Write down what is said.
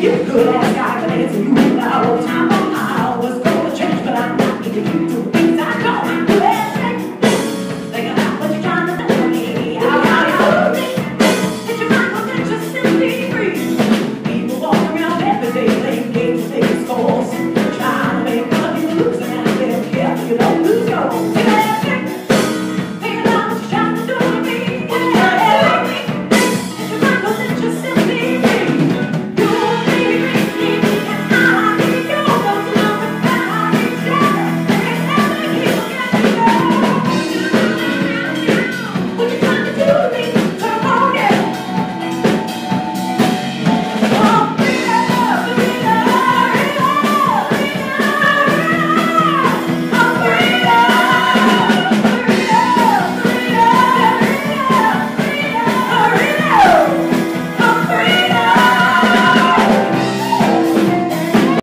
You're good ass guy, but it's you now time.